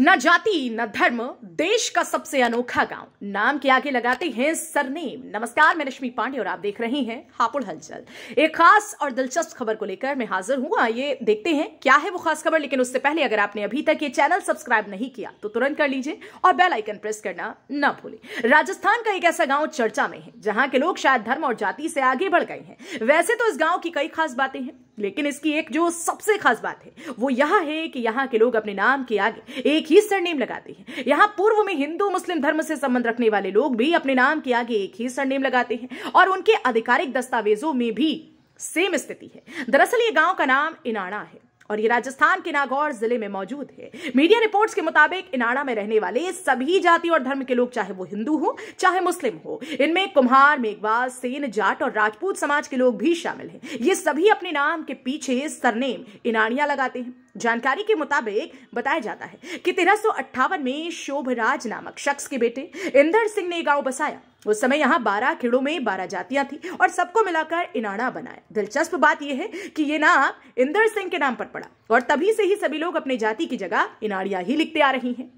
न जाति, न धर्म, देश का सबसे अनोखा गाँव। नाम के आगे लगाते हैं सरनेम। नमस्कार, मैं रश्मि पांडे और आप देख रहे हैं हापुड़ हलचल। एक खास और दिलचस्प खबर को लेकर मैं हाजिर हूँ। आइए देखते हैं क्या है वो खास खबर, लेकिन उससे पहले अगर आपने अभी तक ये चैनल सब्सक्राइब नहीं किया तो तुरंत कर लीजिए और बेल आइकन प्रेस करना न भूलें। राजस्थान का एक ऐसा गाँव चर्चा में है, जहाँ के लोग शायद धर्म और जाति से आगे बढ़ गए हैं। वैसे तो इस गाँव की कई खास बातें हैं। लेकिन इसकी एक जो सबसे खास बात है, वो यह है कि यहाँ के लोग अपने नाम के आगे एक ही सरनेम लगाते हैं। यहाँ पूर्व में हिंदू, मुस्लिम धर्म से संबंध रखने वाले लोग भी अपने नाम के आगे एक ही सरनेम लगाते हैं और उनके आधिकारिक दस्तावेजों में भी सेम स्थिति है। दरअसल ये गाँव का नाम इनाड़ा है। और ये राजस्थान के नागौर ज़िले में मौजूद है। मीडिया रिपोर्ट्स के मुताबिक इनाड़ा में रहने वाले सभी जाति और धर्म के लोग, चाहे वो हिंदू हो, चाहे मुस्लिम हो, इनमें कुम्हार, मेघवाल, सेन, जाट और राजपूत समाज के लोग भी शामिल है। ये सभी अपने नाम के पीछे सरनेम इनाड़िया लगाते हैं। जानकारी के मुताबिक बताया जाता है कि तेरह में शोभराज नामक शख्स के बेटे इंदर सिंह ने गाँव बसाया। उस समय यहाँ बारह खेड़ों में बारह जातियाँ थी और सबको मिलाकर इनाड़ा बनाया। दिलचस्प बात यह है कि ये नाम इंदर सिंह के नाम पर पड़ा और तभी से ही सभी लोग अपने जाति की जगह इनाड़िया ही लिखते आ रही हैं।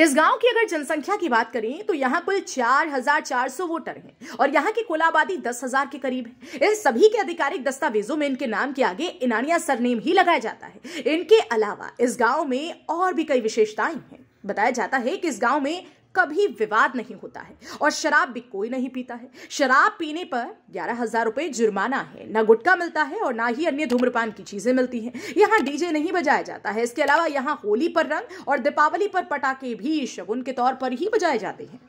इस गाँव की अगर जनसंख्या की बात करें तो यहाँ कुल चार हज़ार चार सौ वोटर हैं और यहाँ की कुल आबादी दस हज़ार के करीब है। इन सभी के आधिकारिक दस्तावेजों में इनके नाम के आगे इनानिया सरनेम ही लगाया जाता है। इनके अलावा इस गाँव में और भी कई विशेषताएँ हैं। बताया जाता है कि इस गाँव में कभी विवाद नहीं होता है। और शराब भी कोई नहीं पीता है। शराब पीने पर ग्यारह हज़ार रुपये जुर्माना है। ना गुटखा मिलता है और ना ही अन्य धूम्रपान की चीज़ें मिलती हैं। यहाँ डीजे नहीं बजाया जाता है। इसके अलावा यहाँ होली पर रंग और दीपावली पर पटाखे भी शगुन के तौर पर ही बजाए जाते हैं।